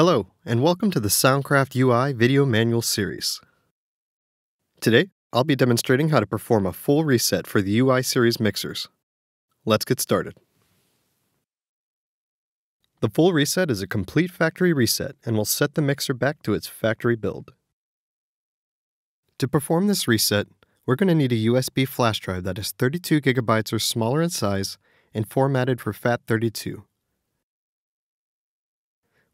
Hello, and welcome to the Soundcraft UI Video Manual Series. Today, I'll be demonstrating how to perform a full reset for the UI series mixers. Let's get started. The full reset is a complete factory reset and will set the mixer back to its factory build. To perform this reset, we're going to need a USB flash drive that is 32 gigabytes or smaller in size and formatted for FAT32.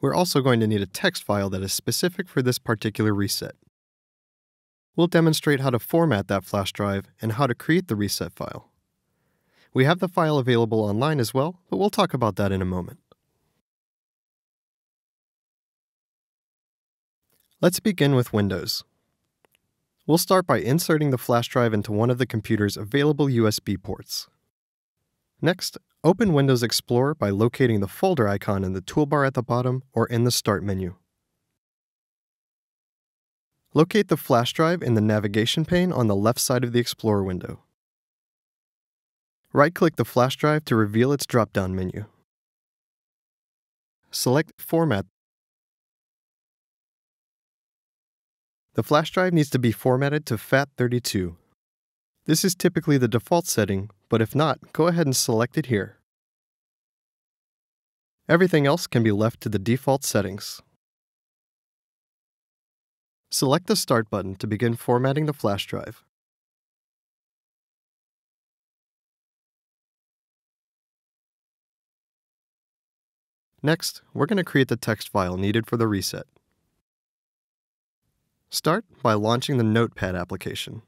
We're also going to need a text file that is specific for this particular reset. We'll demonstrate how to format that flash drive and how to create the reset file. We have the file available online as well, but we'll talk about that in a moment. Let's begin with Windows. We'll start by inserting the flash drive into one of the computer's available USB ports. Next, open Windows Explorer by locating the folder icon in the toolbar at the bottom or in the Start menu. Locate the flash drive in the navigation pane on the left side of the Explorer window. Right-click the flash drive to reveal its drop-down menu. Select Format The flash drive needs to be formatted to FAT32. This is typically the default setting, but if not, go ahead and select it here. Everything else can be left to the default settings. Select the Start button to begin formatting the flash drive. Next, we're going to create the text file needed for the reset. Start by launching the Notepad application.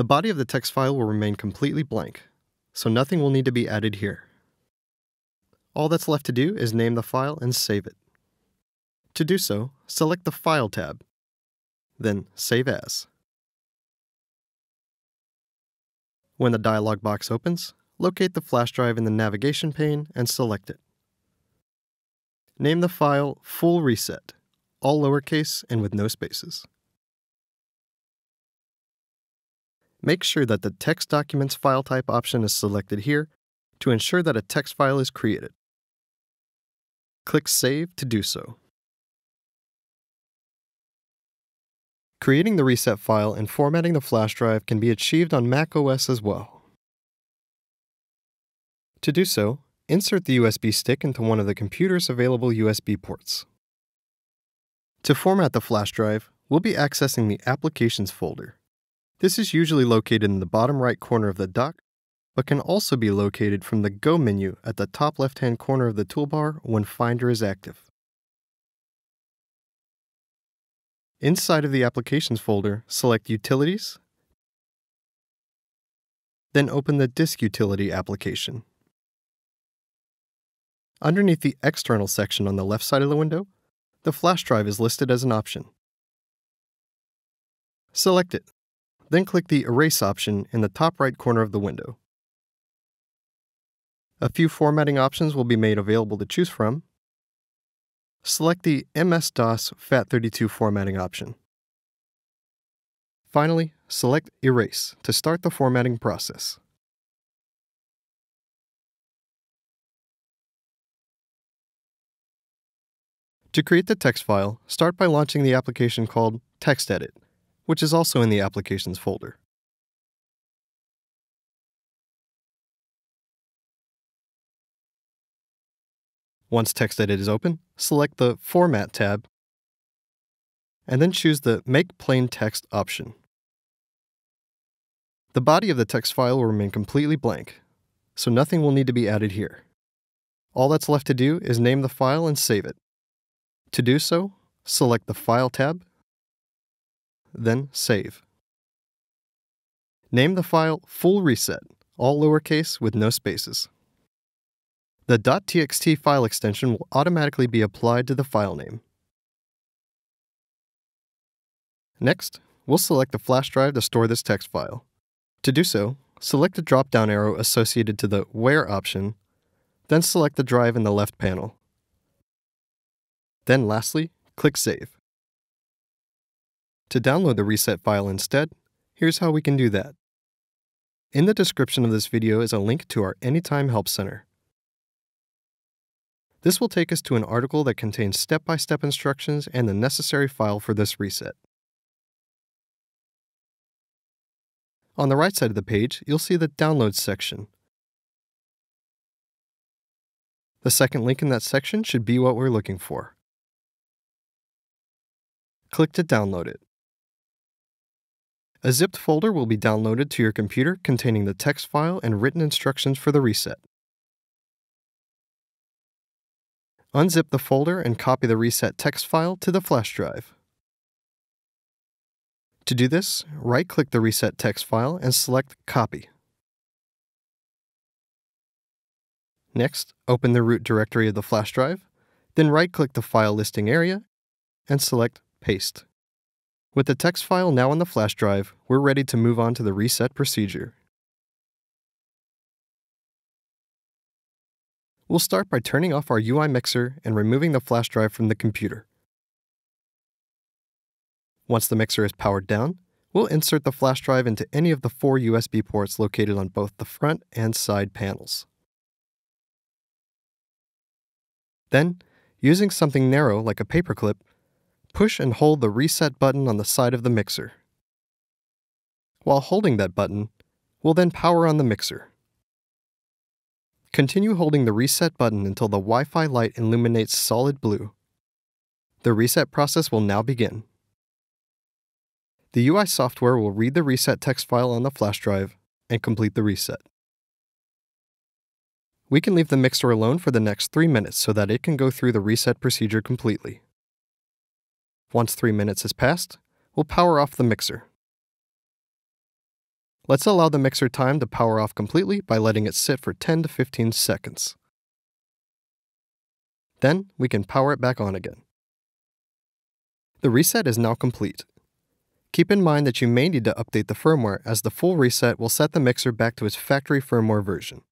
The body of the text file will remain completely blank, so nothing will need to be added here. All that's left to do is name the file and save it. To do so, select the File tab, then Save As. When the dialog box opens, locate the flash drive in the navigation pane and select it. Name the file Full Reset, all lowercase and with no spaces. Make sure that the Text Documents file type option is selected here to ensure that a text file is created. Click Save to do so. Creating the reset file and formatting the flash drive can be achieved on Mac OS as well. To do so, insert the USB stick into one of the computer's available USB ports. To format the flash drive, we'll be accessing the Applications folder. This is usually located in the bottom right corner of the dock, but can also be located from the Go menu at the top left-hand corner of the toolbar when Finder is active. Inside of the Applications folder, select Utilities, then open the Disk Utility application. Underneath the External section on the left side of the window, the flash drive is listed as an option. Select it, then click the Erase option in the top right corner of the window. A few formatting options will be made available to choose from. Select the MS-DOS FAT32 formatting option. Finally, select Erase to start the formatting process. To create the text file, start by launching the application called TextEdit, which is also in the Applications folder. Once TextEdit is open, select the Format tab, and then choose the Make Plain Text option. The body of the text file will remain completely blank, so nothing will need to be added here. All that's left to do is name the file and save it. To do so, select the File tab, then Save. Name the file Full Reset, all lowercase with no spaces. The .txt file extension will automatically be applied to the file name. Next, we'll select the flash drive to store this text file. To do so, select the drop-down arrow associated to the Where option, then select the drive in the left panel. Then lastly, click Save. To download the reset file instead, here's how we can do that. In the description of this video is a link to our Anytime Help Center. This will take us to an article that contains step-by-step instructions and the necessary file for this reset. On the right side of the page, you'll see the Downloads section. The second link in that section should be what we're looking for. Click to download it. A zipped folder will be downloaded to your computer containing the text file and written instructions for the reset. Unzip the folder and copy the reset text file to the flash drive. To do this, right-click the reset text file and select Copy. Next, open the root directory of the flash drive, then right-click the file listing area and select Paste. With the text file now on the flash drive, we're ready to move on to the reset procedure. We'll start by turning off our UI mixer and removing the flash drive from the computer. Once the mixer is powered down, we'll insert the flash drive into any of the four USB ports located on both the front and side panels. Then, using something narrow like a paperclip, push and hold the reset button on the side of the mixer. While holding that button, we'll then power on the mixer. Continue holding the reset button until the Wi-Fi light illuminates solid blue. The reset process will now begin. The UI software will read the reset text file on the flash drive and complete the reset. We can leave the mixer alone for the next 3 minutes so that it can go through the reset procedure completely. Once three minutes has passed, we'll power off the mixer. Let's allow the mixer time to power off completely by letting it sit for 10 to 15 seconds. Then we can power it back on again. The reset is now complete. Keep in mind that you may need to update the firmware as the full reset will set the mixer back to its factory firmware version.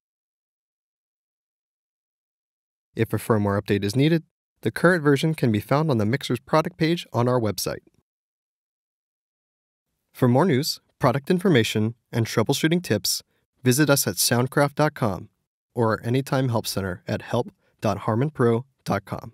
If a firmware update is needed, the current version can be found on the Mixer's product page on our website. For more news, product information, and troubleshooting tips, visit us at soundcraft.com or our Anytime Help Center at help.harmanpro.com.